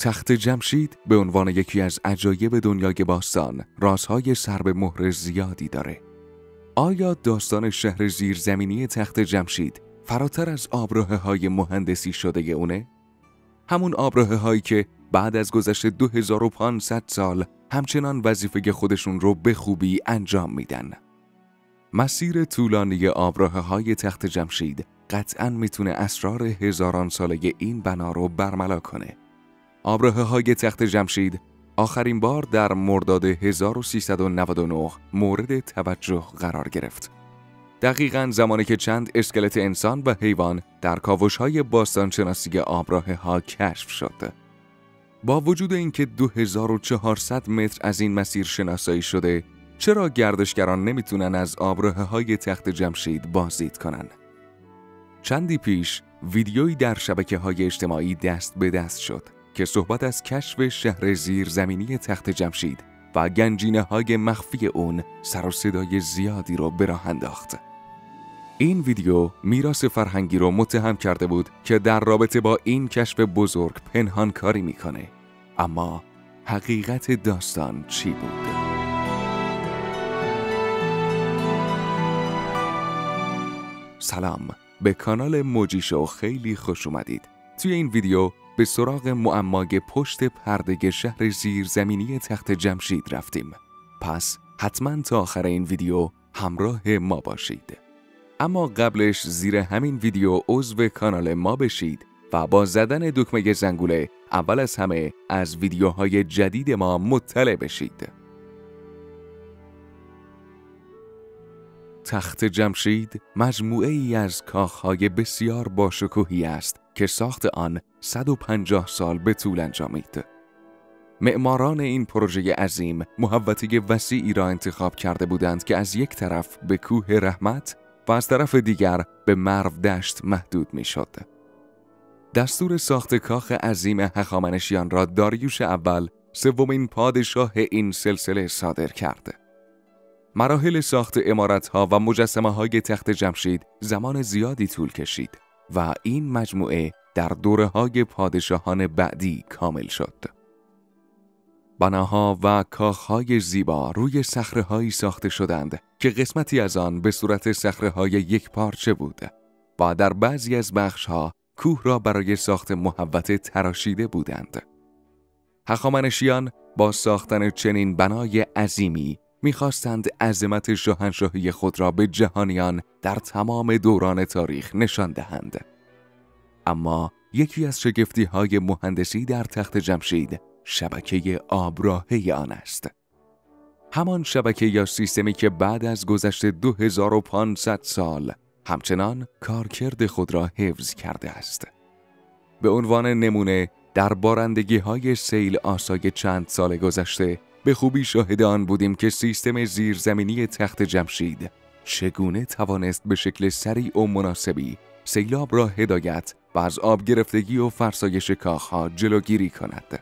تخت جمشید به عنوان یکی از عجایب دنیای باستان رازهای سر به مهر زیادی داره. آیا داستان شهر زیرزمینی تخت جمشید فراتر از آبراه های مهندسی شده اونه؟ همون آبراه هایی که بعد از گذشت 2500 سال همچنان وظیفه خودشون رو به خوبی انجام میدن. مسیر طولانی آبراه های تخت جمشید قطعا می‌تونه اسرار هزاران ساله این بنا رو برملا کنه. آبراه های تخت جمشید آخرین بار در مرداد 1399 مورد توجه قرار گرفت. دقیقا زمانی که چند اسکلت انسان و حیوان در کاوش های باستانشناسی آبراه ها کشف شد. با وجود اینکه 2400 متر از این مسیر شناسایی شده، چرا گردشگران نمی‌تونن از آبراه های تخت جمشید بازدید کنن؟ چندی پیش ویدیویی در شبکه های اجتماعی دست به دست شد که صحبت از کشف شهر زیرزمینی تخت جمشید و گنجینه های مخفی اون سر و صدای زیادی رو به راه انداخت. این ویدیو میراث فرهنگی رو متهم کرده بود که در رابطه با این کشف بزرگ پنهان کاری می‌کنه. اما حقیقت داستان چی بود؟ سلام به کانال موجی شو خیلی خوش اومدید. توی این ویدیو به سراغ معمای پشت پرده شهر زیرزمینی تخت جمشید رفتیم. پس حتما تا آخر این ویدیو همراه ما باشید. اما قبلش زیر همین ویدیو عضو کانال ما بشید و با زدن دکمه زنگوله اول از همه از ویدیوهای جدید ما مطلع بشید. تخت جمشید مجموعه ای از کاخهای بسیار باشکوهی است که ساخت آن 150 سال به طول انجامید. معماران این پروژه عظیم محوطه وسیعی را انتخاب کرده بودند که از یک طرف به کوه رحمت و از طرف دیگر به مرو دشت محدود می شد. دستور ساخت کاخ عظیم هخامنشیان را داریوش اول سومین پادشاه این سلسله صادر کرد. مراحل ساخت ها و مجسمه های تخت جمشید زمان زیادی طول کشید و این مجموعه در دوره های پادشاهان بعدی کامل شد. بناها و کاخهای زیبا روی هایی ساخته شدند که قسمتی از آن به صورت های یک پارچه بود و در بعضی از ها کوه را برای ساخت محوت تراشیده بودند. هخامنشیان با ساختن چنین بنای عظیمی می‌خواستند عظمت شاهنشاهی خود را به جهانیان در تمام دوران تاریخ نشان دهند. اما یکی از شگفتی های مهندسی در تخت جمشید شبکه آبراهه آن است. همان شبکه یا سیستمی که بعد از گذشت 2500 سال همچنان کارکرد خود را حفظ کرده است. به عنوان نمونه در بارندگی های سیل آسای چند سال گذشته به خوبی شاهد آن بودیم که سیستم زیرزمینی تخت جمشید چگونه توانست به شکل سریع و مناسبی سیلاب را هدایت و از آب گرفتگی و فرسایش کاخها جلوگیری کند.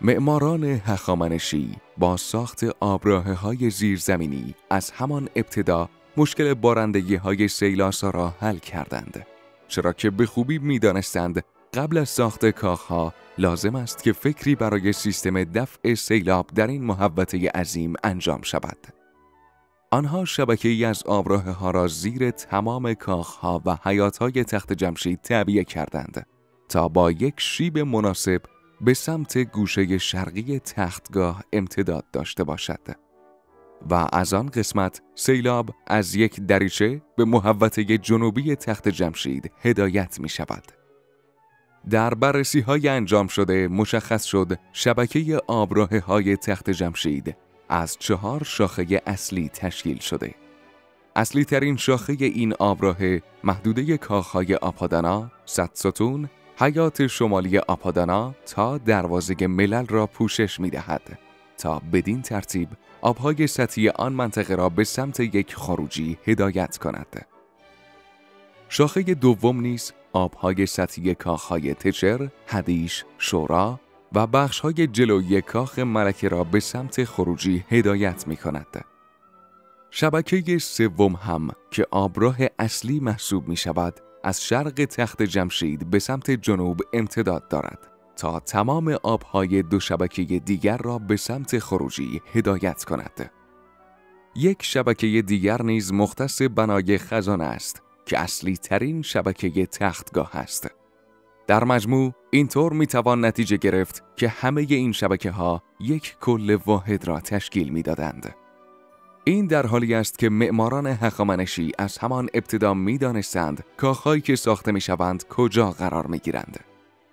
معماران هخامنشی با ساخت آبراه های زیرزمینی از همان ابتدا مشکل بارندگی های سیلاسا را حل کردند. چرا که به خوبی می دانستند قبل از ساخت کاخها لازم است که فکری برای سیستم دفع سیلاب در این محوطه عظیم انجام شود. آنها شبکه ای از آبراه ها را زیر تمام کاخ ها و حیات های تخت جمشید تعبیه کردند تا با یک شیب مناسب به سمت گوشه شرقی تختگاه امتداد داشته باشد و از آن قسمت سیلاب از یک دریچه به محوطه جنوبی تخت جمشید هدایت می شود. در بررسی های انجام شده مشخص شد شبکه آبراه های تخت جمشید از چهار شاخه اصلی تشکیل شده. اصلی ترین شاخه این آبراه محدوده کاخهای آپادانا، ستستون، حیات شمالی آپادانا تا دروازه ملل را پوشش می دهد تا بدین ترتیب آبهای سطحی آن منطقه را به سمت یک خروجی هدایت کند. شاخه دوم نیز آبهای سطحی کاخهای تچر، هدیش، شورا و بخشهای جلوی کاخ ملکه را به سمت خروجی هدایت می کند. شبکه سوم هم که آبراه اصلی محسوب می شود از شرق تخت جمشید به سمت جنوب امتداد دارد تا تمام آبهای دو شبکه دیگر را به سمت خروجی هدایت کند. یک شبکه دیگر نیز مختص بنای خزانه است که اصلی ترین شبکه تختگاه است. در مجموع اینطور می توان نتیجه گرفت که همه این شبکه ها یک کل واحد را تشکیل می دادند. این در حالی است که معماران هخامنشی از همان ابتدا می دانستند کاخهایی که ساخته می شوند کجا قرار می گیرند.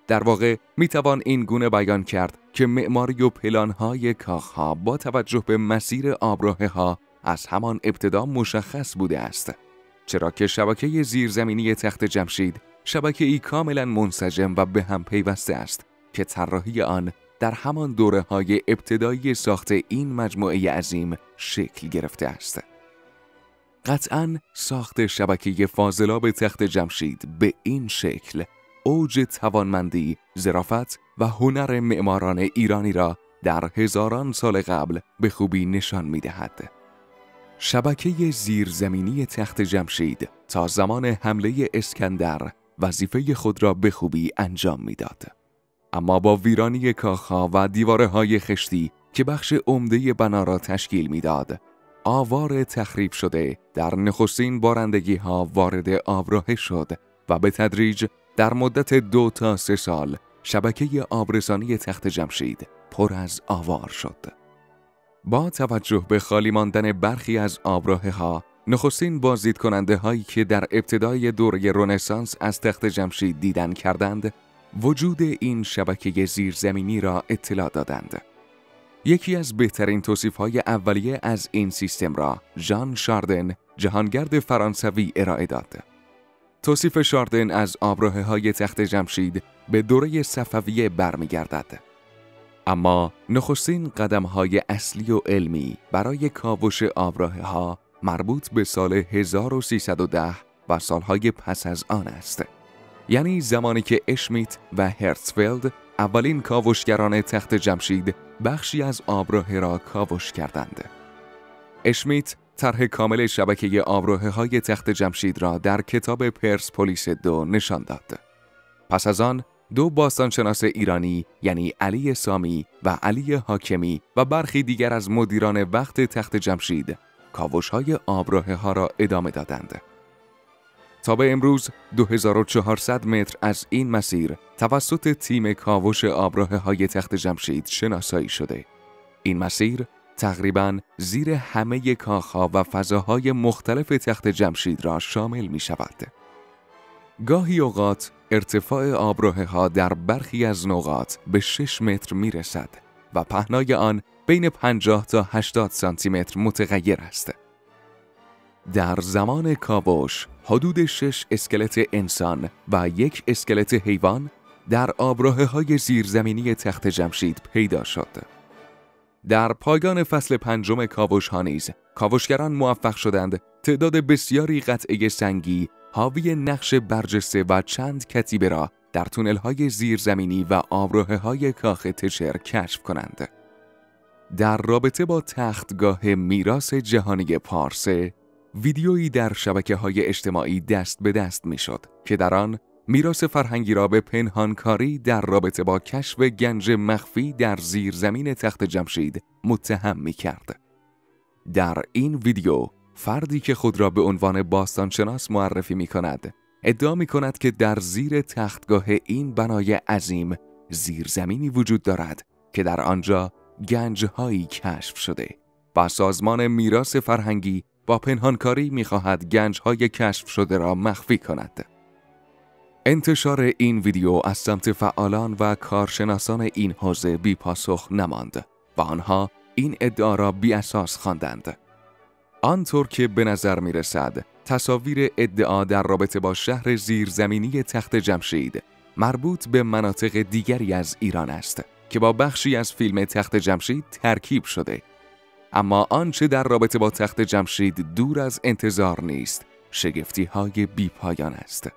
در واقع می توان این گونه بیان کرد که معماری و پلانهای کاخها با توجه به مسیر آبراه ها از همان ابتدا مشخص بوده است. چرا که شبکه زیرزمینی تخت جمشید شبکه ای کاملا منسجم و به هم پیوسته است که طراحی آن در همان دوره های ابتدایی ساخت این مجموعه عظیم شکل گرفته است. قطعا ساخت شبکه فاضلاب تخت جمشید به این شکل اوج توانمندی، ظرافت و هنر معماران ایرانی را در هزاران سال قبل به خوبی نشان می دهد. شبکه زیرزمینی تخت جمشید تا زمان حمله اسکندر وظیفه خود را به خوبی انجام می‌داد. اما با ویرانی کاخها و دیواره های خشتی که بخش عمده بنا را تشکیل می‌داد، آوار تخریب شده در نخستین بارندگی ها وارد آبراه شد و به تدریج در مدت دو تا سه سال شبکه آبرسانی تخت جمشید پر از آوار شد. با توجه به خالی ماندن برخی از آبراه ها نخستین بازدید کننده هایی که در ابتدای دوره رونسانس از تخت جمشید دیدن کردند وجود این شبکه زیرزمینی را اطلاع دادند. یکی از بهترین توصیف های اولیه از این سیستم را ژان شاردن جهانگرد فرانسوی ارائه داد. توصیف شاردن از آبراه های تخت جمشید به دوره صفویه برمیگردد. اما نخستین قدم های اصلی و علمی برای کاوش آبراه ها مربوط به سال 1310 و سالهای پس از آن است. یعنی زمانی که اشمیت و هرتسفلد اولین کاوشگران تخت جمشید بخشی از آبراه را کاوش کردند. اشمیت طرح کامل شبکه آبراه های تخت جمشید را در کتاب پرس پلیس دو نشان داد. پس از آن دو باستانشناس ایرانی یعنی علی سامی و علی حاکمی و برخی دیگر از مدیران وقت تخت جمشید کاوش های آبراه ها را ادامه دادند. تا به امروز 2400 متر از این مسیر توسط تیم کاوش آبراه های تخت جمشید شناسایی شده. این مسیر تقریبا زیر همه کاخها و فضاهای مختلف تخت جمشید را شامل می شود. گاهی اوقات ارتفاع آبراه ها در برخی از نقاط به 6 متر می رسد و پهنای آن بین 50 تا 80 سانتی متر متغیر است. در زمان کاوش حدود شش اسکلت انسان و یک اسکلت حیوان در آبراه های زیرزمینی تخت جمشید پیدا شد. در پایان فصل پنجم کاوش ها نیز کاوشگران موفق شدند تعداد بسیاری قطعه سنگی حاوی نقش برجسته و چند کتیبه را در تونل های زیرزمینی و آبراه های کاخ تشر کشف کنند. در رابطه با تختگاه میراث جهانی پارسه ویدیویی در شبکه های اجتماعی دست به دست می شد که در آن میراث فرهنگی را به پنهانکاری در رابطه با کشف گنج مخفی در زیر زمین تخت جمشید متهم می کرد. در این ویدیو فردی که خود را به عنوان باستانشناس معرفی می کند ادعا می کند که در زیر تختگاه این بنای عظیم زیرزمینی وجود دارد که در آنجا گنجهایی کشف شده و سازمان میراث فرهنگی با پنهانکاری می‌خواهد گنجهای کشف شده را مخفی کند. انتشار این ویدیو از سمت فعالان و کارشناسان این حوزه بی پاسخ نماند و آنها این ادعا را بی اساس خواندند. آنطور که به نظر می رسد تصاویر ادعا در رابطه با شهر زیرزمینی تخت جمشید مربوط به مناطق دیگری از ایران است که با بخشی از فیلم تخت جمشید ترکیب شده. اما آنچه در رابطه با تخت جمشید دور از انتظار نیست شگفتی های بی پایان است.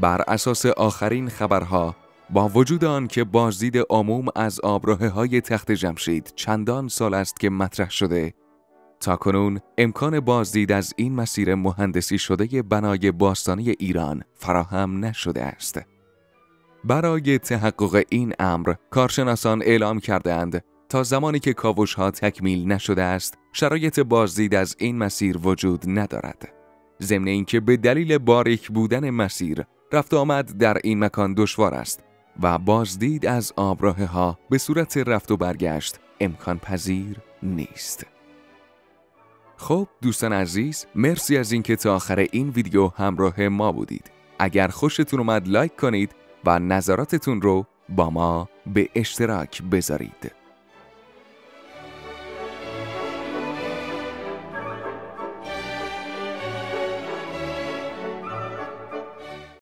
بر اساس آخرین خبرها با وجود آن که بازدید عموم از آبراه های تخت جمشید چندان سال است که مطرح شده تا کنون امکان بازدید از این مسیر مهندسی شده بنای باستانی ایران فراهم نشده است. برای تحقق این امر کارشناسان اعلام کردند تا زمانی که کاوش ها تکمیل نشده است شرایط بازدید از این مسیر وجود ندارد ضمن اینکه به دلیل باریک بودن مسیر رفت آمد در این مکان دشوار است و بازدید از آبراه ها به صورت رفت و برگشت امکان پذیر نیست. خب دوستان عزیز مرسی از اینکه تا آخر این ویدیو همراه ما بودید. اگر خوشتون اومد لایک کنید و نظراتتون رو با ما به اشتراک بذارید.